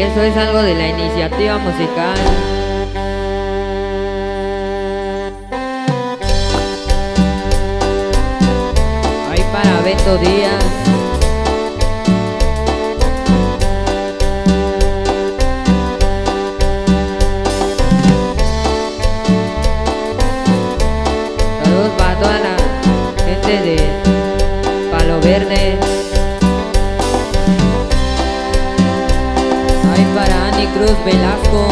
eso es algo de la iniciativa musical. Ahí para Beto Díaz. Saludos para toda la gente de Palo Verde. Ahí para Ani Cruz Velasco.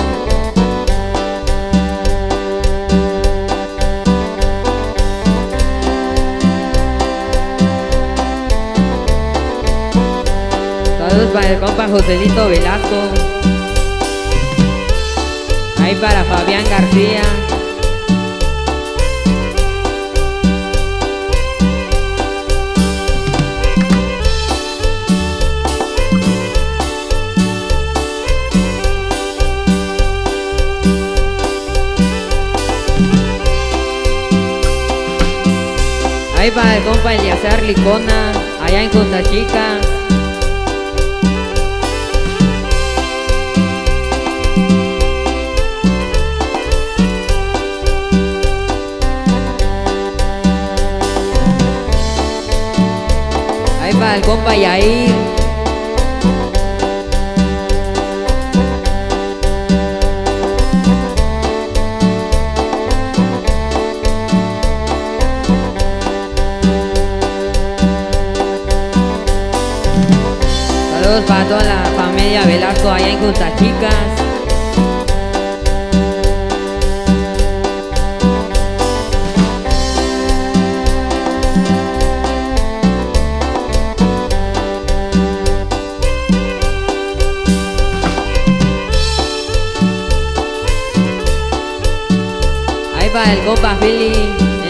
Saludos para el compa Joselito Velasco. Ahí para Fabián García. Ahí para el compa Eliazar Licona, allá en Costa Chica. Ahí para el compa Yair. Para toda la familia Velasco allá en Costa Chicas. Ahí para el compa Billy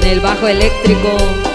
en el bajo eléctrico.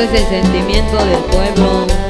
Es el sentimiento del pueblo.